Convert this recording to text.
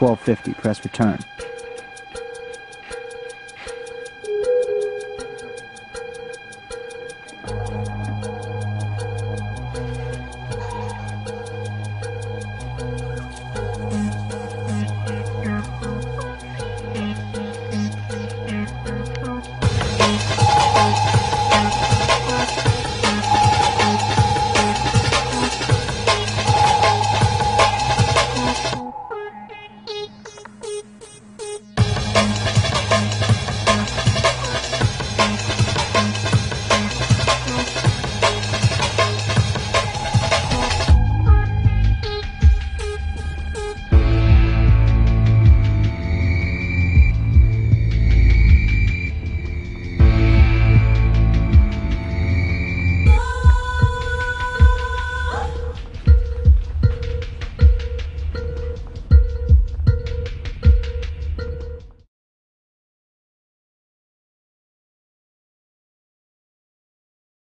1250. Press return.